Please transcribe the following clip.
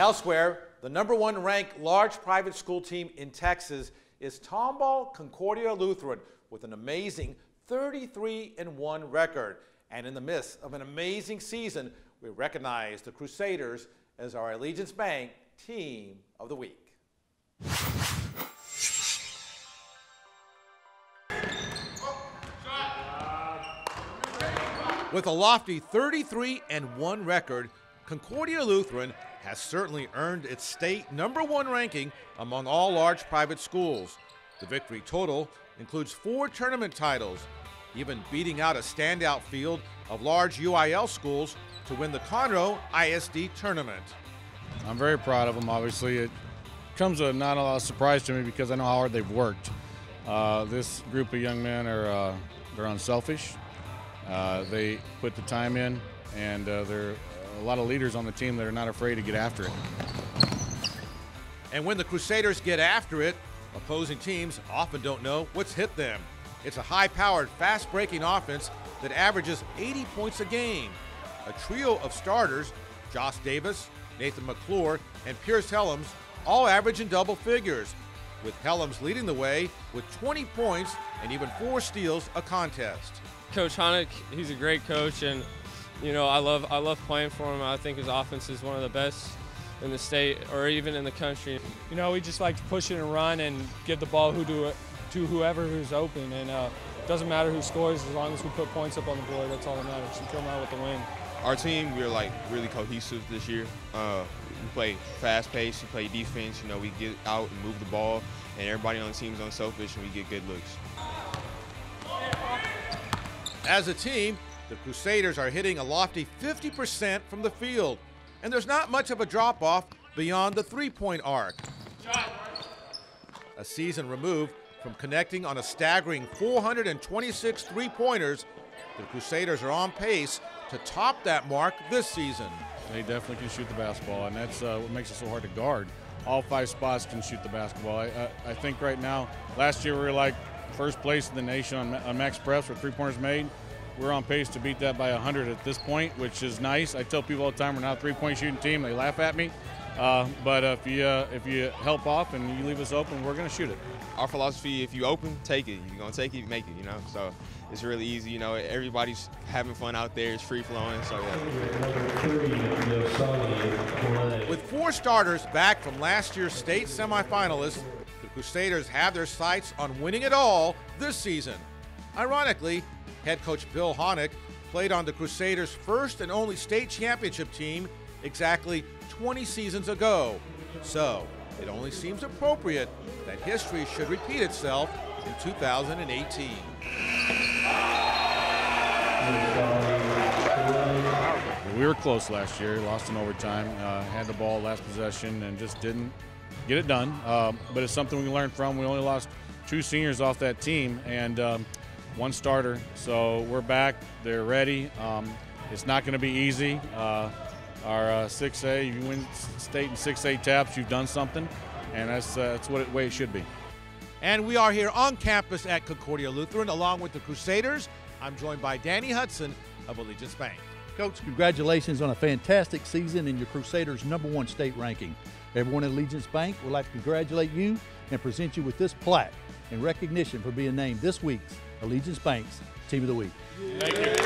Elsewhere, the number one ranked large private school team in Texas is Tomball Concordia Lutheran with an amazing 33 1 record. And in the midst of an amazing season, we recognize the Crusaders as our Allegiance Bank Team of the Week. With a lofty 33 and 1 record, Concordia Lutheran has certainly earned its state number one ranking among all large private schools. The victory total includes four tournament titles, even beating out a standout field of large UIL schools to win the Conroe ISD tournament. I'm very proud of them. Obviously, it comes as not a lot of surprise to me because I know how hard they've worked. Uh, this group of young men are uh, they're unselfish. Uh, they put the time in, and uh, there are a lot of leaders on the team that are not afraid to get after it. And when the Crusaders get after it, opposing teams often don't know what's hit them. It's a high powered, fast breaking offense that averages 80 points a game. A trio of starters, Josh Davis, Nathan McClure, and Pierce Hellums, all average in double figures, with Hellums leading the way with 20 points and even four steals a contest. Coach Honeck, he's a great coach, and you know I love I love playing for him. I think his offense is one of the best in the state or even in the country. You know, we just like to push it and run and give the ball who do it to whoever who's open, and uh, doesn't matter who scores as long as we put points up on the board. That's all that matters. And come out with the win. Our team, we're like really cohesive this year. Uh, we play fast pace, we play defense. You know, we get out and move the ball, and everybody on the team is unselfish, and we get good looks. As a team, the Crusaders are hitting a lofty 50% from the field, and there's not much of a drop off beyond the three point arc. A season removed from connecting on a staggering 426 three pointers, the Crusaders are on pace to top that mark this season. They definitely can shoot the basketball, and that's uh, what makes it so hard to guard. All five spots can shoot the basketball. I, I, I think right now, last year we were like first place in the nation on, on MaxPreps for three pointers made. We're on pace to beat that by 100 at this point, which is nice. I tell people all the time we're not a three-point shooting team. They laugh at me, uh, but if you uh, if you help off and you leave us open, we're going to shoot it. Our philosophy: if you open, take it. You're gonna take it, make it. You know, so it's really easy. You know, everybody's having fun out there. It's free flowing. So yeah. With four starters back from last year's state semifinalists, the Crusaders have their sights on winning it all this season. Ironically, head coach Bill Honeck played on the Crusaders' first and only state championship team exactly 20 seasons ago. So, it only seems appropriate that history should repeat itself in 2018. We were close last year, lost in overtime, uh, had the ball last possession, and just didn't get it done. Uh, but it's something we learned from. We only lost two seniors off that team and um, one starter. So we're back. They're ready. Um, it's not going to be easy. Uh, our uh, 6A, you win state in 6A TAPPS, you've done something, and that's uh, that's what it, way it should be. And we are here on campus at Concordia Lutheran along with the Crusaders. I'm joined by Danny Hudson of Allegiance Bank. Coach, congratulations on a fantastic season and your Crusaders' number one state ranking. Everyone at Allegiance Bank would like to congratulate you and present you with this plaque in recognition for being named this week's Allegiance Bank's Team of the Week. Thank you.